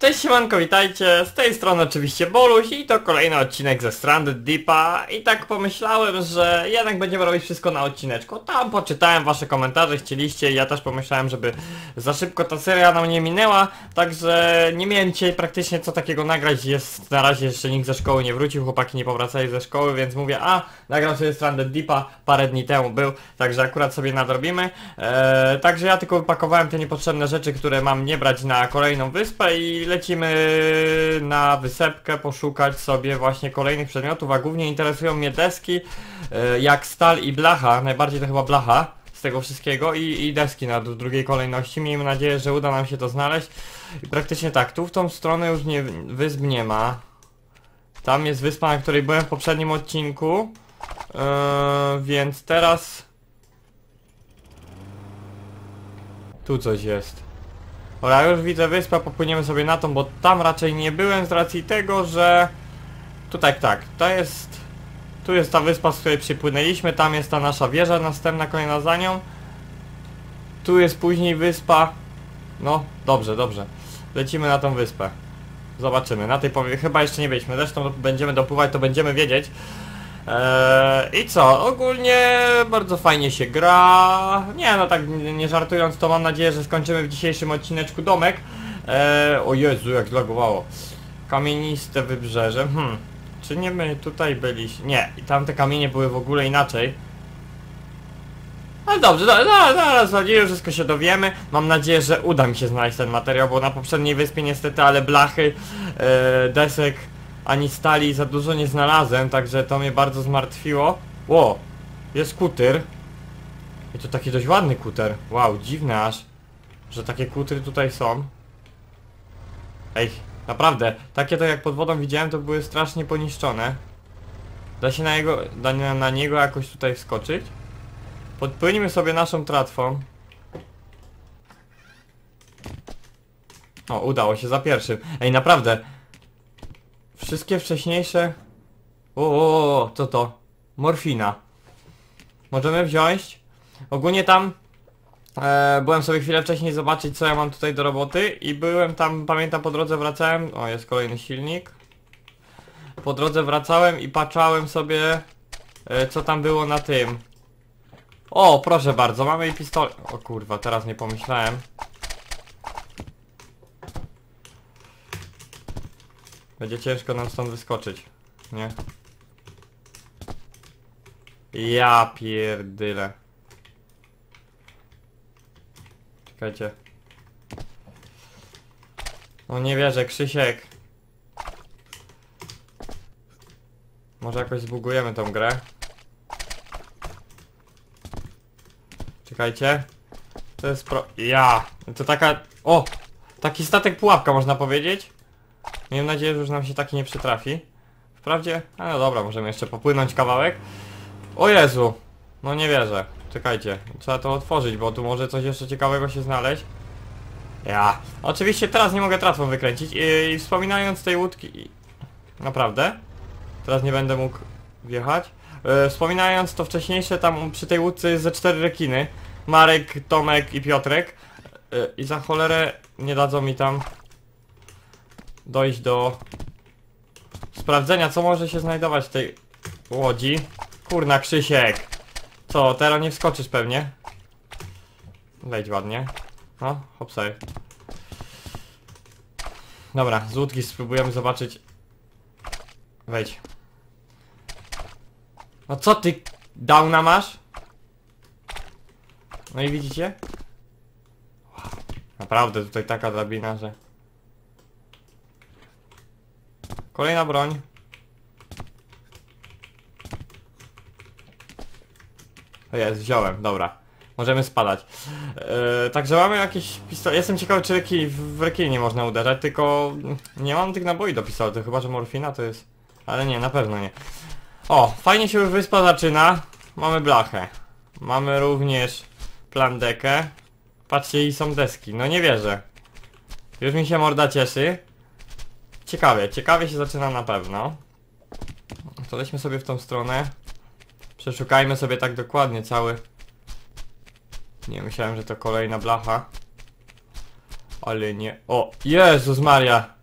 Cześć siemanko, witajcie, z tej strony oczywiście Boluś i to kolejny odcinek ze Stranded Deepa. I tak pomyślałem, że jednak będziemy robić wszystko na odcineczku. Tam poczytałem wasze komentarze, chcieliście. I ja też pomyślałem, żeby za szybko ta seria nam nie minęła, także nie miałem dzisiaj praktycznie co takiego nagrać, jest na razie jeszcze nikt ze szkoły nie wrócił, chłopaki nie powracali ze szkoły, więc mówię, a nagram sobie Stranded Deepa, parę dni temu był, także akurat sobie nadrobimy. Eee, także ja tylko wypakowałem te niepotrzebne rzeczy, które mam nie brać na kolejną wyspę i lecimy na wysepkę poszukać sobie właśnie kolejnych przedmiotów, a głównie interesują mnie deski, e, jak stal i blacha, najbardziej to chyba blacha z tego wszystkiego i, i deski na drugiej kolejności. Miejmy nadzieję, że uda nam się to znaleźć. I praktycznie tak, tu w tą stronę już nie, wysp nie ma. Tam jest wyspa, na której byłem w poprzednim odcinku. e, więc teraz... Tu coś jest. Dobra, już widzę wyspę, popłyniemy sobie na tą, bo tam raczej nie byłem z racji tego, że... Tu tak, tak, to jest... Tu jest ta wyspa, z której przypłynęliśmy, tam jest ta nasza wieża następna, kolejna za nią. Tu jest później wyspa... No, dobrze, dobrze. Lecimy na tą wyspę. Zobaczymy, na tej powie... chyba jeszcze nie byliśmy, zresztą będziemy dopływać, to będziemy wiedzieć. Eee, I co? Ogólnie bardzo fajnie się gra. Nie no tak nie żartując to mam nadzieję, że skończymy w dzisiejszym odcineczku domek. Eee, o Jezu jak zlagowało. Kamieniste wybrzeże. Hmm. Czy nie my tutaj byliśmy? Nie. I tamte kamienie były w ogóle inaczej. Ale dobrze, zaraz, zaraz, nadzieję, że wszystko się dowiemy. Mam nadzieję, że uda mi się znaleźć ten materiał, bo na poprzedniej wyspie niestety, ale blachy, e, desek, ani stali za dużo nie znalazłem, także to mnie bardzo zmartwiło. Ło, jest kuter. I to taki dość ładny kuter. Wow, dziwne aż, że takie kutry tutaj są. Ej, naprawdę, takie to jak pod wodą widziałem, to były strasznie poniszczone. Da się na, jego, da na, na niego jakoś tutaj wskoczyć? Podpłyńmy sobie naszą tratwą. O, udało się za pierwszym. Ej, naprawdę. Wszystkie wcześniejsze... O, o, o, co to? Morfina. Możemy wziąć. Ogólnie tam... E, byłem sobie chwilę wcześniej zobaczyć co ja mam tutaj do roboty i byłem tam, pamiętam po drodze wracałem... O, jest kolejny silnik. Po drodze wracałem i patrzałem sobie... E, co tam było na tym. O, proszę bardzo, mamy i pistolet. O kurwa, teraz nie pomyślałem. Będzie ciężko nam stąd wyskoczyć. Nie? Ja pierdyle. Czekajcie. No nie wierzę, Krzysiek. Może jakoś zbugujemy tą grę. Czekajcie. To jest pro... Ja! To taka... O! Taki statek pułapka można powiedzieć. Miejmy nadzieję, że już nam się taki nie przytrafi. Wprawdzie... A no dobra, możemy jeszcze popłynąć kawałek. O Jezu! No nie wierzę. Czekajcie. Trzeba to otworzyć, bo tu może coś jeszcze ciekawego się znaleźć. Ja. Oczywiście teraz nie mogę tratwą wykręcić. I, i wspominając tej łódki... Naprawdę? Teraz nie będę mógł wjechać. E, wspominając to wcześniejsze, tam przy tej łódce jest ze cztery rekiny. Marek, Tomek i Piotrek. E, I za cholerę nie dadzą mi tam dojść do sprawdzenia, co może się znajdować w tej łodzi. Kurna, Krzysiek! Co, teraz nie wskoczysz pewnie? Wejdź ładnie. No, hop. Dobra, z łódki spróbujemy zobaczyć. Wejdź. No co ty, downa masz? No i widzicie? Naprawdę tutaj taka drabina, że... Kolejna broń. O jest, wziąłem, dobra. Możemy spadać. Eee, także mamy jakieś pistolet. Jestem ciekawy, czy w rekiny nie można uderzać, tylko nie mam tych naboi do pistoletu, chyba że morfina to jest... Ale nie, na pewno nie. O, fajnie się już wyspa zaczyna. Mamy blachę. Mamy również plandekę. Patrzcie, i są deski. No nie wierzę. Już mi się morda cieszy. Ciekawie, ciekawie się zaczyna na pewno. To lećmy sobie w tą stronę. Przeszukajmy sobie tak dokładnie cały... Nie, myślałem, że to kolejna blacha. Ale nie. O, Jezus Maria.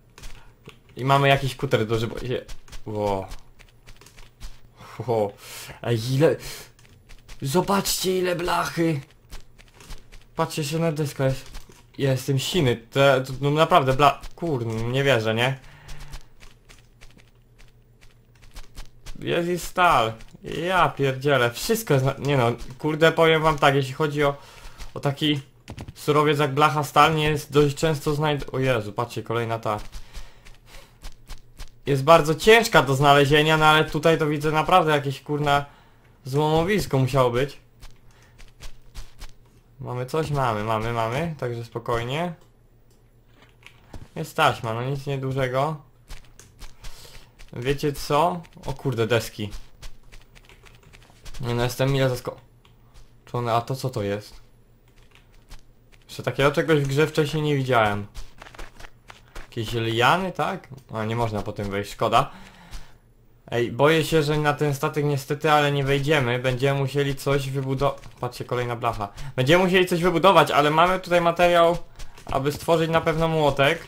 I mamy jakiś kuter żybo... Je... Ło. Ło. Ej, ile... Zobaczcie ile blachy. Patrzcie się na dyska jest. Jestem siny. To, no naprawdę bla... Kurde, nie wierzę, nie? Jest i stal. Ja pierdzielę. Wszystko jest na... Nie no, kurde powiem wam tak, jeśli chodzi o... O taki surowiec jak blacha stal nie jest dość często znajd... O Jezu, patrzcie, kolejna ta. Jest bardzo ciężka do znalezienia, no ale tutaj to widzę naprawdę jakieś kurna złomowisko musiało być. Mamy coś? Mamy, mamy, mamy, także spokojnie. Jest taśma, no nic niedużego. Wiecie co? O kurde, deski. Nie no, jestem mile zaskoczony. A to co to jest? Jeszcze takiego czegoś w grze wcześniej nie widziałem. Jakieś liany, tak? A nie można po tym wejść, szkoda. Ej, boję się, że na ten statek niestety, ale nie wejdziemy. Będziemy musieli coś wybudować. Patrzcie, kolejna blacha. Będziemy musieli coś wybudować, ale mamy tutaj materiał, aby stworzyć na pewno młotek.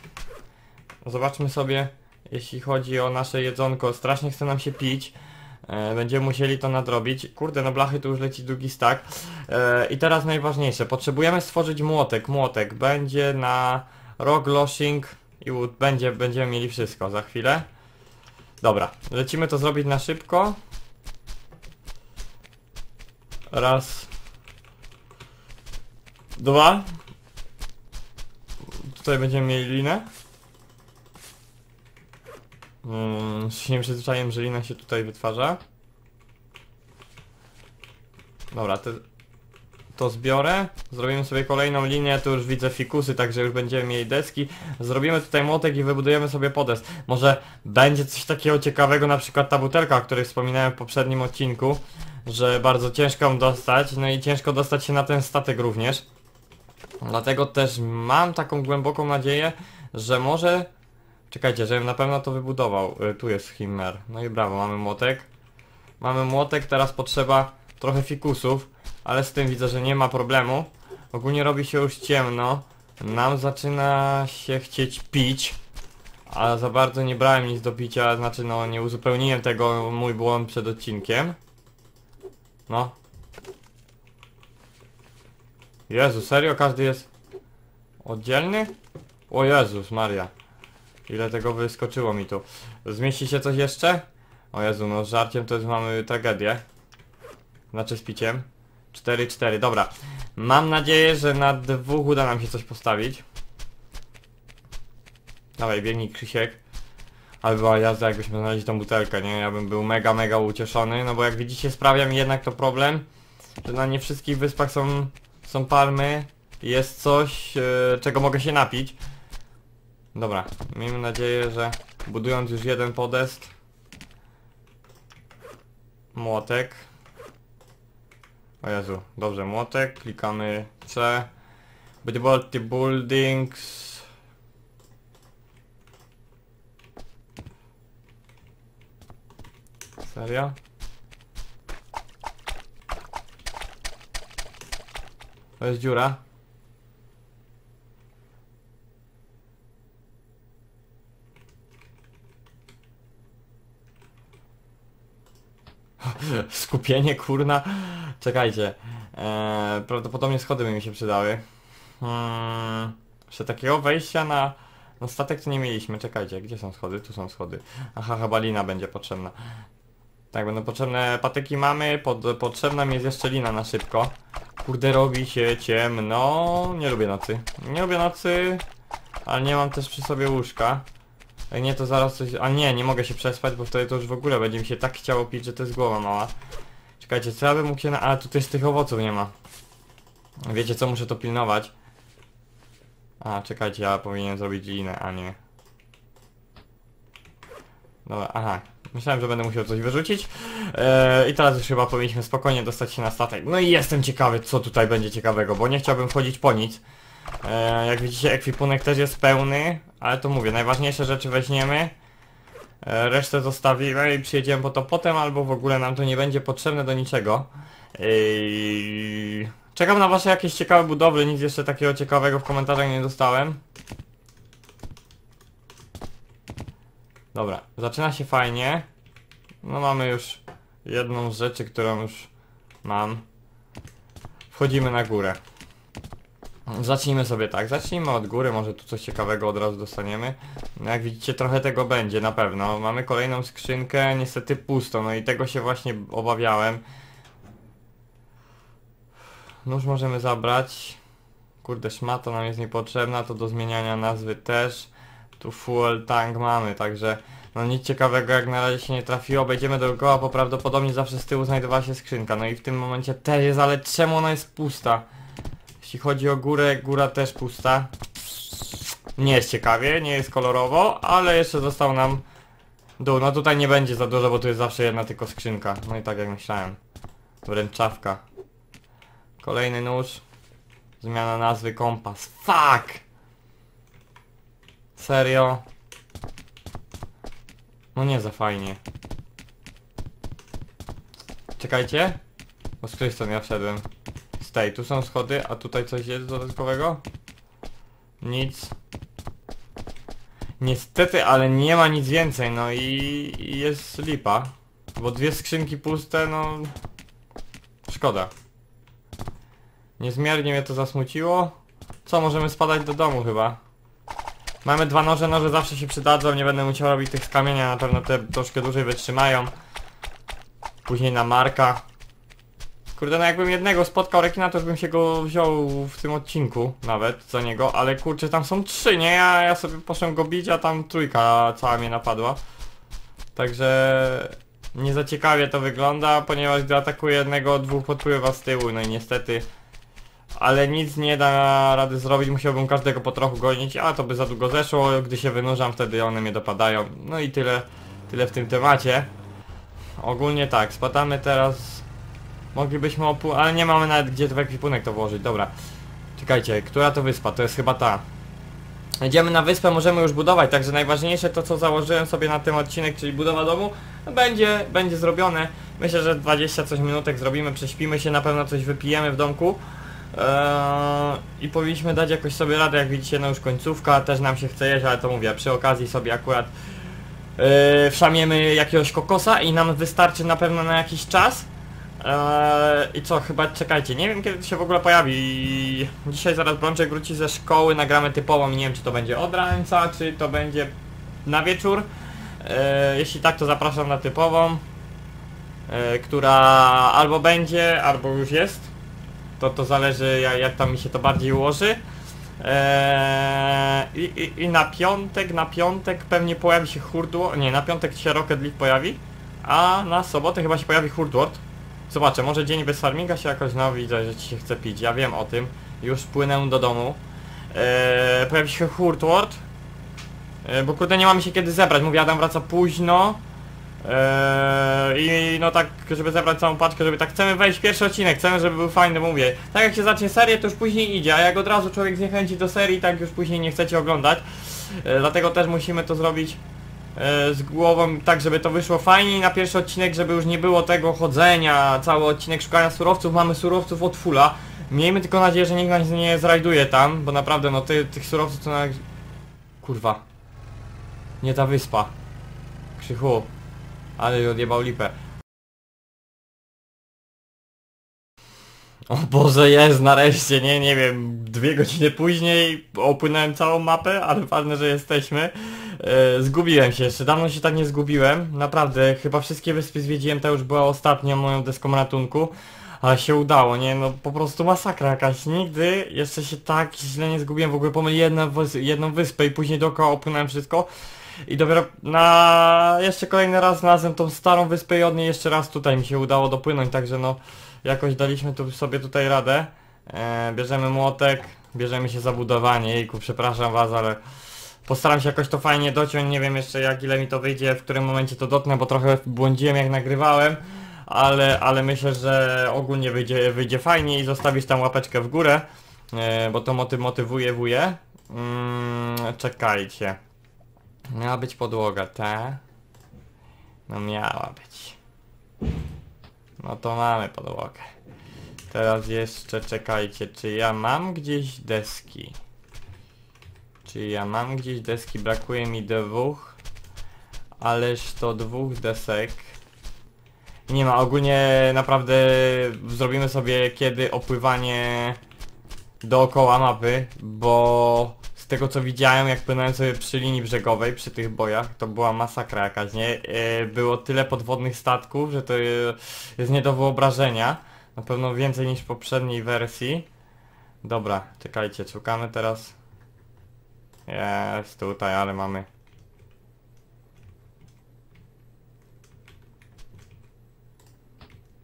Zobaczmy sobie, jeśli chodzi o nasze jedzonko. Strasznie chce nam się pić. E, będziemy musieli to nadrobić. Kurde, no blachy tu już leci drugi stack. E, I teraz najważniejsze. Potrzebujemy stworzyć młotek. Młotek będzie na rock i wood. Będzie, będziemy mieli wszystko za chwilę. Dobra, lecimy to zrobić na szybko. Raz. Dwa. Tutaj będziemy mieli linę. Się nie przyzwyczaiłem, że lina się tutaj wytwarza. Dobra, te, to zbiorę. Zrobimy sobie kolejną linię, tu już widzę fikusy, także już będziemy mieli deski. Zrobimy tutaj młotek i wybudujemy sobie podest. Może będzie coś takiego ciekawego, na przykład ta butelka, o której wspominałem w poprzednim odcinku, że bardzo ciężko ją dostać, no i ciężko dostać się na ten statek również. Dlatego też mam taką głęboką nadzieję, że może... Czekajcie, żebym na pewno to wybudował. Y, Tu jest Himmer. No i brawo, mamy młotek. Mamy młotek, teraz potrzeba trochę fikusów, ale z tym widzę, że nie ma problemu. Ogólnie robi się już ciemno. Nam zaczyna się chcieć pić. A za bardzo nie brałem nic do picia, znaczy no nie uzupełniłem tego mój błąd przed odcinkiem. No. Jezu, serio? Każdy jest oddzielny? O Jezus Maria. Ile tego wyskoczyło mi tu. Zmieści się coś jeszcze? O Jezu, no z żarciem to już mamy tragedię. Znaczy z piciem. 4-4, dobra. Mam nadzieję, że na dwóch uda nam się coś postawić. Dawaj, biegnij Krzysiek. Ale była jazda jakbyśmy znaleźli tą butelkę, nie? Ja bym był mega, mega ucieszony, no bo jak widzicie sprawia mi jednak to problem, że na nie wszystkich wyspach są, są palmy, jest coś, yy, czego mogę się napić. Dobra, miejmy nadzieję, że budując już jeden podest, młotek, o Jezu, dobrze, młotek, klikamy C, Buddy Buildings, Serio? To jest dziura. Skupienie, kurna. Czekajcie. Eee, prawdopodobnie schody by mi się przydały. Hmm, jeszcze takiego wejścia na, na statek to nie mieliśmy. Czekajcie, gdzie są schody? Tu są schody. Aha, chyba będzie potrzebna. Tak, będą potrzebne patyki mamy, pod, potrzebna mi jest jeszcze lina na szybko. Kurde, robi się ciemno. Nie lubię nocy. Nie lubię nocy, ale nie mam też przy sobie łóżka. Jak nie, to zaraz coś... A nie, nie mogę się przespać, bo wtedy to już w ogóle będzie mi się tak chciało pić, że to jest głowa mała. Czekajcie, co ja bym mógł się na... Ale tu też tych owoców nie ma. Wiecie co, muszę to pilnować. A, czekajcie, ja powinienem zrobić linę, a nie. Dobra, aha. Myślałem, że będę musiał coś wyrzucić. Eee, I teraz już chyba powinniśmy spokojnie dostać się na statek. No i jestem ciekawy, co tutaj będzie ciekawego, bo nie chciałbym wchodzić po nic. Eee, jak widzicie, ekwipunek też jest pełny, ale to mówię, najważniejsze rzeczy weźmiemy. Eee, resztę zostawimy i przyjedziemy po to potem, albo w ogóle nam to nie będzie potrzebne do niczego. Czekam na wasze jakieś ciekawe budowle, nic jeszcze takiego ciekawego w komentarzach nie dostałem. Dobra, zaczyna się fajnie. No mamy już jedną z rzeczy, którą już mam. Wchodzimy na górę. Zacznijmy sobie tak, zacznijmy od góry, może tu coś ciekawego od razu dostaniemy. No jak widzicie trochę tego będzie na pewno. Mamy kolejną skrzynkę, niestety pusto, no i tego się właśnie obawiałem. Nóż możemy zabrać. Kurde, szmata nam jest niepotrzebna, to do zmieniania nazwy też. Tu fuel tank mamy, także no nic ciekawego jak na razie się nie trafiło. Będziemy dookoła, bo prawdopodobnie zawsze z tyłu znajdowała się skrzynka. No i w tym momencie też jest, ale czemu ona jest pusta? Jeśli chodzi o górę, góra też pusta. Nie jest ciekawie, nie jest kolorowo, ale jeszcze został nam dół. No tutaj nie będzie za dużo, bo tu jest zawsze jedna tylko skrzynka. No i tak jak myślałem. Wręczawka. Kolejny nóż. Zmiana nazwy kompas. Fuck! Serio? No nie za fajnie. Czekajcie. Bo z której strony ja wszedłem? Tej, tu są schody, a tutaj coś jest dodatkowego? Nic. Niestety, ale nie ma nic więcej, no i i jest lipa. Bo dwie skrzynki puste, no... Szkoda. Niezmiernie mnie to zasmuciło. Co, możemy spadać do domu chyba. Mamy dwa noże, noże zawsze się przydadzą, nie będę musiał robić tych z kamienia, na pewno te troszkę dłużej wytrzymają. Później na Marka. Kurde, no jakbym jednego spotkał rekina, to bym się go wziął w tym odcinku nawet za niego, ale kurczę, tam są trzy, nie? Ja, ja sobie poszłem go bić, a tam trójka cała mnie napadła. Także nie za ciekawie to wygląda, ponieważ gdy atakuję jednego, dwóch podpływa z tyłu, no i niestety ale nic nie da rady zrobić, musiałbym każdego po trochu gonić, a to by za długo zeszło, gdy się wynurzam wtedy one mnie dopadają. No i tyle, tyle w tym temacie. Ogólnie tak, spadamy teraz... Moglibyśmy ale nie mamy nawet gdzie w ekwipunek to włożyć, dobra. Czekajcie, która to wyspa? To jest chyba ta. Idziemy na wyspę, możemy już budować, także najważniejsze to co założyłem sobie na tym odcinek, czyli budowa domu, będzie, będzie zrobione. Myślę, że 20 coś minutek zrobimy, prześpimy się, na pewno coś wypijemy w domku. Eee, I powinniśmy dać jakoś sobie radę, jak widzicie, no już końcówka, też nam się chce jeść, ale to mówię, przy okazji sobie akurat yy, wszamiemy jakiegoś kokosa i nam wystarczy na pewno na jakiś czas. Eee, I co, chyba czekajcie, nie wiem kiedy to się w ogóle pojawi. Dzisiaj zaraz Brączek wróci ze szkoły, nagramy typową nie wiem czy to będzie od rańca, czy to będzie na wieczór. Eee, jeśli tak, to zapraszam na typową, eee, która albo będzie, albo już jest to, to zależy jak, jak tam mi się to bardziej ułoży. I, i, I na piątek, na piątek pewnie pojawi się Hurdword, nie, na piątek się Rocket League pojawi, a na sobotę chyba się pojawi Hurdword. Zobaczę, może dzień bez farminga się jakoś znowu widzę, że ci się chce pić, ja wiem o tym, już płynę do domu. Eee, pojawi się Hurdword, eee, bo kurde nie mamy się kiedy zebrać, mówię Adam wraca późno, Eee, I no tak, żeby zebrać całą paczkę, żeby tak chcemy wejść pierwszy odcinek, chcemy, żeby był fajny, mówię. Tak jak się zacznie serię, to już później idzie, a jak od razu człowiek zniechęci do serii, tak już później nie chcecie oglądać. Eee, dlatego też musimy to zrobić z głową, tak żeby to wyszło fajnie na pierwszy odcinek, żeby już nie było tego chodzenia, cały odcinek szukania surowców, mamy surowców od fula. Miejmy tylko nadzieję, że nikt nas nie zrajduje tam, bo naprawdę no ty, tych surowców to na... Kurwa. Nie ta wyspa. Krzychu. Ale odjebał lipę. O Boże, jest nareszcie, nie, nie wiem, dwie godziny później opłynąłem całą mapę, ale ważne, że jesteśmy. E, zgubiłem się jeszcze, dawno się tak nie zgubiłem, naprawdę, chyba wszystkie wyspy zwiedziłem, to już była ostatnia moją deską ratunku. Ale się udało, nie, no po prostu masakra jakaś, nigdy jeszcze się tak źle nie zgubiłem, w ogóle pomyliłem jedną, jedną wyspę i później dookoła opłynąłem wszystko. I dopiero na jeszcze kolejny raz znalazłem tą starą wyspę i od niej jeszcze raz tutaj mi się udało dopłynąć, także no jakoś daliśmy tu sobie tutaj radę. E, bierzemy młotek, bierzemy się za budowanie, jejku przepraszam was, ale postaram się jakoś to fajnie dociąć, nie wiem jeszcze jak ile mi to wyjdzie, w którym momencie to dotnę, bo trochę błądziłem jak nagrywałem. Ale, ale myślę, że ogólnie wyjdzie, wyjdzie fajnie i zostawisz tam łapeczkę w górę, e, bo to moty motywuje, wuje. Mm, czekajcie. Miała być podłoga, ta? No miała być. No to mamy podłogę. Teraz jeszcze czekajcie, czy ja mam gdzieś deski? Czy ja mam gdzieś deski? Brakuje mi dwóch. Ależ to dwóch desek. Nie ma, ogólnie naprawdę zrobimy sobie kiedy opływanie dookoła mapy, bo z tego co widziałem, jak płynąłem sobie przy linii brzegowej, przy tych bojach, to była masakra jakaś, nie? E, Było tyle podwodnych statków, że to jest nie do wyobrażenia. Na pewno więcej niż w poprzedniej wersji. Dobra, czekajcie, szukamy teraz. Jest tutaj, ale mamy.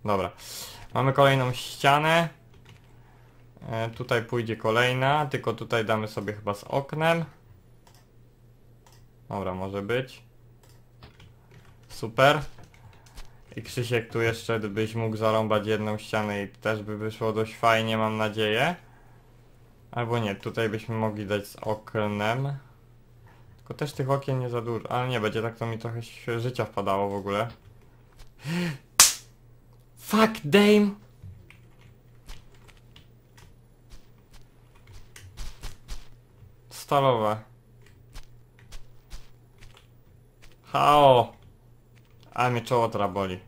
Dobra. Mamy kolejną ścianę. E, tutaj pójdzie kolejna, tylko tutaj damy sobie chyba z oknem. Dobra, może być. Super. I Krzysiek tu jeszcze byś mógł zarąbać jedną ścianę i też by wyszło dość fajnie, mam nadzieję. Albo nie, tutaj byśmy mogli dać z oknem. Tylko też tych okien nie za dużo, ale nie, będzie tak to mi trochę życia wpadało w ogóle. Fuck Dame! Stalowe. Hao! A mnie czoło teraz boli.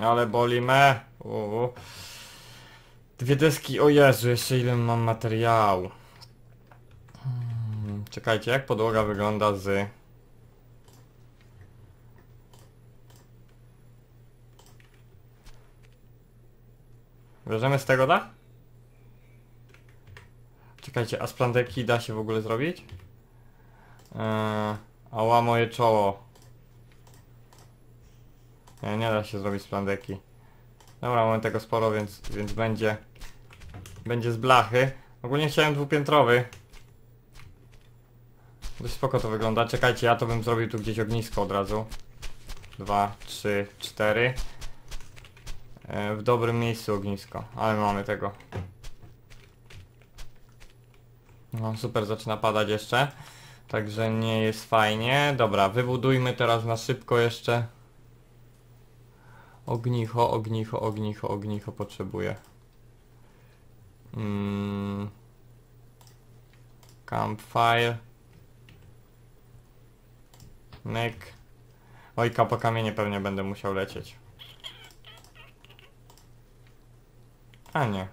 Ale boli me. Uuu. Dwie deski, o Jezu, jeszcze ile mam materiału. Hmm, Czekajcie, jak podłoga wygląda z... Bierzemy z tego da? Czekajcie, a z plandeki da się w ogóle zrobić? Eee, ała moje czoło. Nie, nie da się zrobić z plandeki. Dobra, mamy tego sporo, więc, więc będzie... Będzie z blachy. Ogólnie chciałem dwupiętrowy. Dość spoko to wygląda. Czekajcie, ja to bym zrobił tu gdzieś ognisko od razu. Dwa, trzy, cztery. E, w dobrym miejscu ognisko, ale mamy tego. No super, zaczyna padać jeszcze. Także nie jest fajnie. Dobra, wybudujmy teraz na szybko jeszcze. Ognicho, ognicho, ognicho, ognicho potrzebuję. Mm. Campfire. Myk. Oj, po kamienie pewnie będę musiał lecieć. A nie.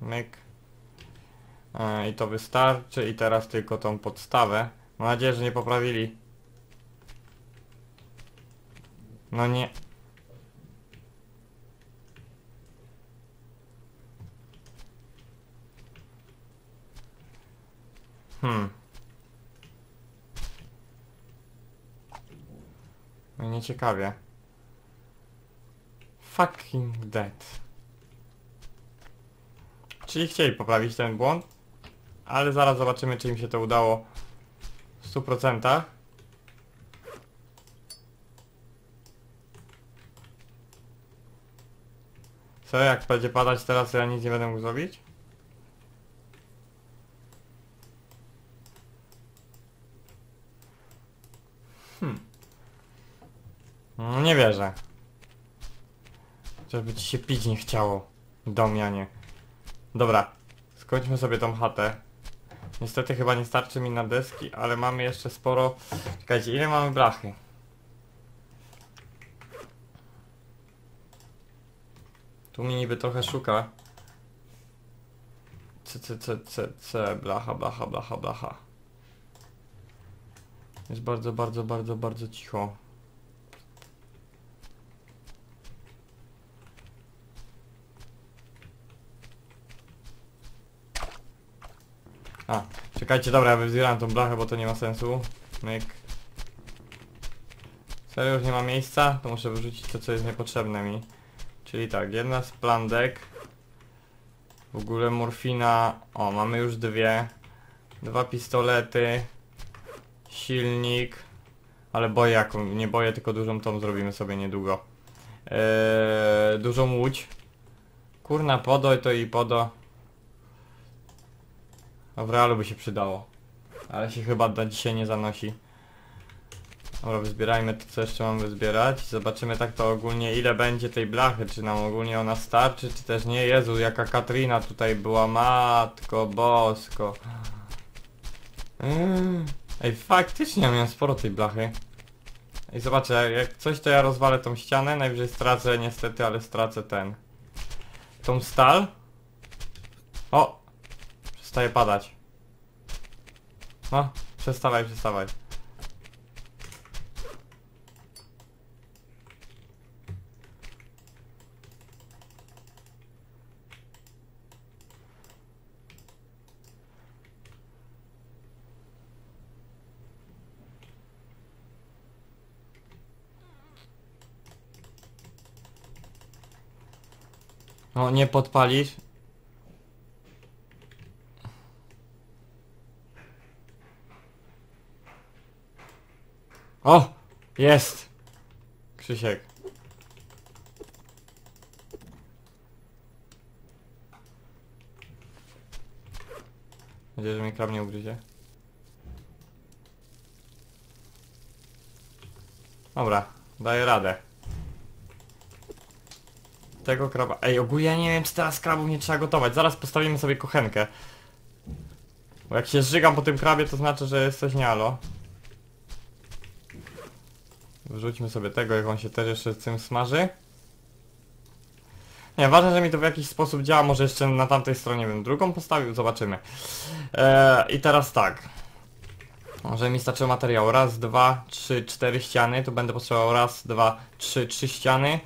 Myk. E, I to wystarczy i teraz tylko tą podstawę. Mam nadzieję, że nie poprawili. No nie. Hmm. No nie ciekawie. Fucking dead. Czyli chcieli poprawić ten błąd, ale zaraz zobaczymy, czy im się to udało w 100%. Co, jak będzie padać teraz, ja nic nie będę mógł zrobić? Hmm. No, nie wierzę. Żeby ci się pić nie chciało. Domianie. Dobra, skończmy sobie tą chatę. Niestety chyba nie starczy mi na deski, ale mamy jeszcze sporo... Czekajcie, ile mamy blachy? Tu mi niby trochę szuka. C, c, c, c, c, blacha, blacha, blacha, blacha. Jest bardzo, bardzo, bardzo, bardzo cicho. A, czekajcie, dobra, ja wyzbieram tą blachę, bo to nie ma sensu. Myk. Serio już nie ma miejsca? To muszę wyrzucić to, co jest niepotrzebne mi. Czyli tak, jedna z plandek. W ogóle morfina. O, mamy już dwie. Dwa pistolety. Silnik. Ale boję jaką, nie boję, tylko dużą tą zrobimy sobie niedługo. Eee, dużą łódź. Kurna, podo to i podo. No w realu by się przydało. Ale się chyba na dzisiaj nie zanosi. Dobra, wyzbierajmy to, co jeszcze mam wyzbierać. Zobaczymy tak to ogólnie, ile będzie tej blachy. Czy nam ogólnie ona starczy, czy też nie. Jezu, jaka Katrina tutaj była. Matko bosko. Mm. Ej, faktycznie ja miałem sporo tej blachy. Ej, zobaczę, jak coś to ja rozwalę tą ścianę. Najwyżej stracę niestety, ale stracę ten. Tą stal. O! Przestaje padać. No, przestawaj, przestawaj. No, nie podpalisz. O! Jest! Krzysiek. Nadzieję, że mnie krab nie ugryzie. Dobra, daję radę. Tego kraba... Ej, ogólnie ja nie wiem, czy teraz krabów nie trzeba gotować. Zaraz postawimy sobie kochenkę. Bo jak się zżygam po tym krabie, to znaczy, że jest coś nialo. Wrzućmy sobie tego, jak on się też jeszcze tym smaży. Nie, ważne, że mi to w jakiś sposób działa, może jeszcze na tamtej stronie bym drugą postawił, zobaczymy. Eee, I teraz tak. Może mi starczy materiał. Raz, dwa, trzy, cztery ściany. Tu będę potrzebował raz, dwa, trzy, trzy ściany.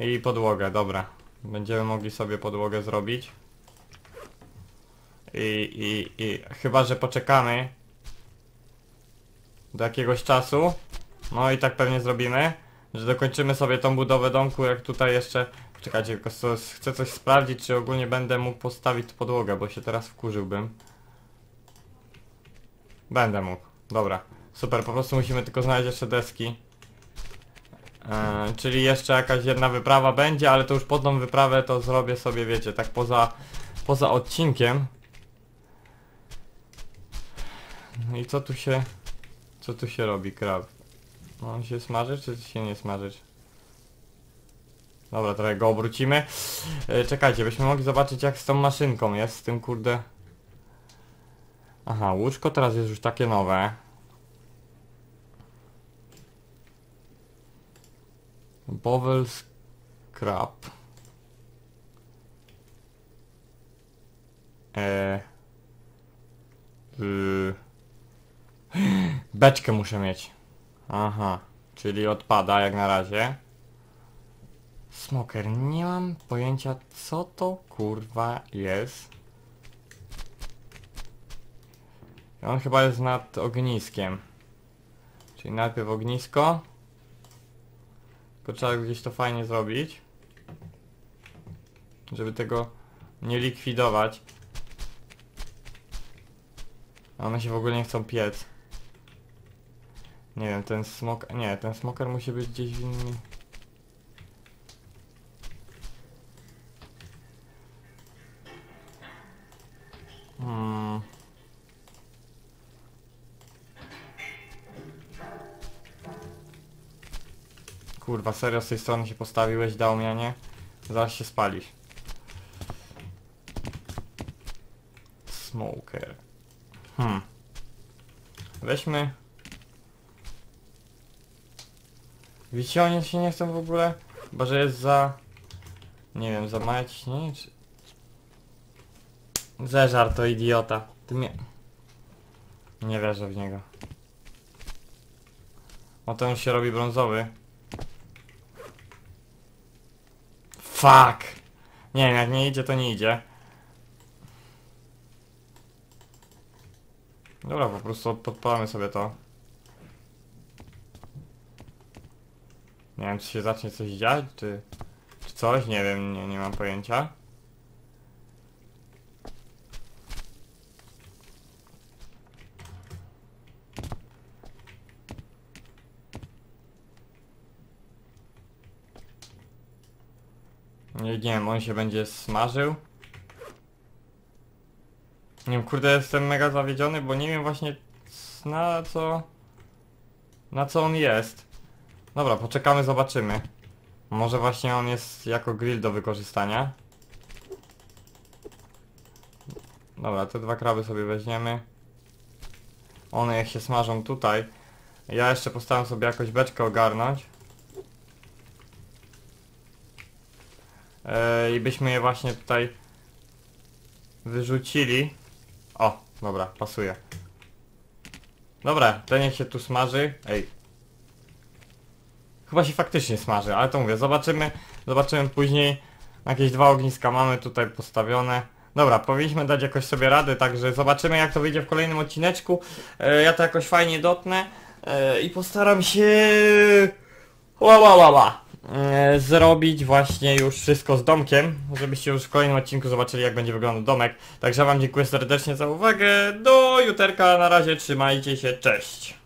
I podłogę, dobra. Będziemy mogli sobie podłogę zrobić. I, i, i chyba, że poczekamy do jakiegoś czasu. No i tak pewnie zrobimy, że dokończymy sobie tą budowę domku, jak tutaj jeszcze... Czekajcie, tylko chcę coś sprawdzić, czy ogólnie będę mógł postawić podłogę, bo się teraz wkurzyłbym. Będę mógł. Dobra. Super, po prostu musimy tylko znaleźć jeszcze deski. E, czyli jeszcze jakaś jedna wyprawa będzie, ale to już pod tą wyprawę to zrobię sobie, wiecie, tak poza, poza odcinkiem. No i co tu się... Co tu się robi, krab? On się smaży, czy się nie smażyć? Dobra, trochę go obrócimy. E, czekajcie, byśmy mogli zobaczyć jak z tą maszynką jest, z tym kurde... Aha, łóżko teraz jest już takie nowe. Bowel Scrap. Eee... Y... Beczkę muszę mieć. Aha, czyli odpada jak na razie. Smoker, nie mam pojęcia co to kurwa jest. On chyba jest nad ogniskiem. Czyli najpierw ognisko. Tylko trzeba gdzieś to fajnie zrobić. Żeby tego nie likwidować. One się w ogóle nie chcą piec. Nie wiem, ten smok... Nie, ten smoker musi być gdzieś w innym... Hmm. Kurwa, serio z tej strony się postawiłeś, dał mnie, nie? Zaraz się spalisz. Smoker. Hmm. Weźmy... Oni się nie chcą w ogóle? Chyba, że jest za... Nie wiem, za małe ciśnienie, czy... Zeżar to idiota. Ty mnie... Nie wierzę w niego. O, ten już się robi brązowy. Fuck! Nie wiem, jak nie idzie, to nie idzie. Dobra, po prostu podpalamy sobie to. Nie wiem, czy się zacznie coś dziać, czy, czy coś, nie wiem, nie, nie mam pojęcia. Nie, wiem, on się będzie smażył. Nie wiem, kurde, jestem mega zawiedziony, bo nie wiem właśnie na co... Na co on jest? Dobra, poczekamy, zobaczymy. Może właśnie on jest jako grill do wykorzystania. Dobra, te dwa kraby sobie weźmiemy. One jak się smażą tutaj. Ja jeszcze postaram sobie jakoś beczkę ogarnąć. E, I byśmy je właśnie tutaj wyrzucili. O, dobra, pasuje. Dobra, ten niech się tu smaży. Ej. Chyba się faktycznie smaży, ale to mówię, zobaczymy, zobaczymy później. Jakieś dwa ogniska mamy tutaj postawione. Dobra, powinniśmy dać jakoś sobie radę, także zobaczymy jak to wyjdzie w kolejnym odcineczku. E, ja to jakoś fajnie dotnę e, i postaram się... Ła, ła, ła, ła. E, zrobić właśnie już wszystko z domkiem, żebyście już w kolejnym odcinku zobaczyli jak będzie wyglądał domek. Także wam dziękuję serdecznie za uwagę, do juterka, na razie trzymajcie się, cześć.